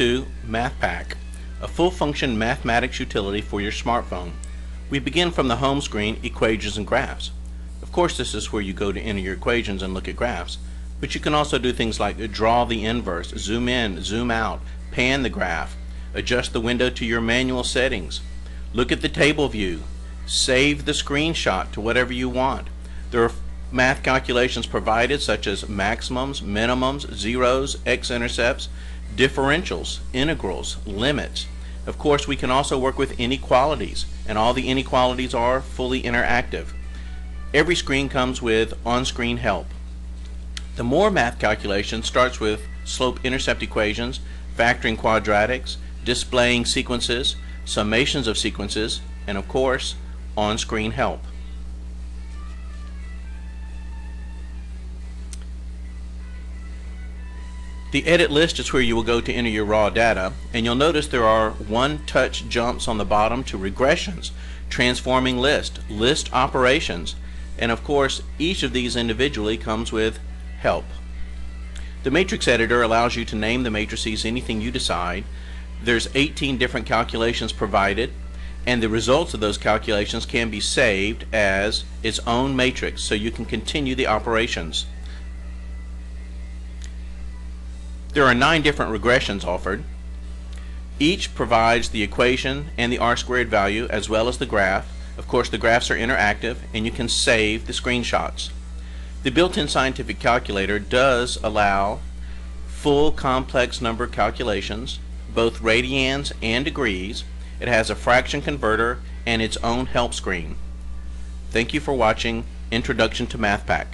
to MathPac, a full-function mathematics utility for your smartphone. We begin from the home screen, Equations and Graphs. Of course this is where you go to enter your equations and look at graphs, but you can also do things like draw the inverse, zoom in, zoom out, pan the graph, adjust the window to your manual settings, look at the table view, save the screenshot to whatever you want. There are math calculations provided such as maximums, minimums, zeros, x-intercepts, differentials, integrals, limits. Of course, we can also work with inequalities, and all the inequalities are fully interactive. Every screen comes with on-screen help. The more math calculation starts with slope-intercept equations, factoring quadratics, displaying sequences, summations of sequences, and of course, on-screen help. The edit list is where you will go to enter your raw data and you'll notice there are one-touch jumps on the bottom to regressions, transforming list, list operations, and of course each of these individually comes with help. The matrix editor allows you to name the matrices anything you decide. There's 18 different calculations provided and the results of those calculations can be saved as its own matrix so you can continue the operations. There are nine different regressions offered. Each provides the equation and the r squared value as well as the graph. Of course the graphs are interactive and you can save the screenshots. The built-in scientific calculator does allow full complex number calculations, both radians and degrees. It has a fraction converter and its own help screen. Thank you for watching Introduction to MathPac.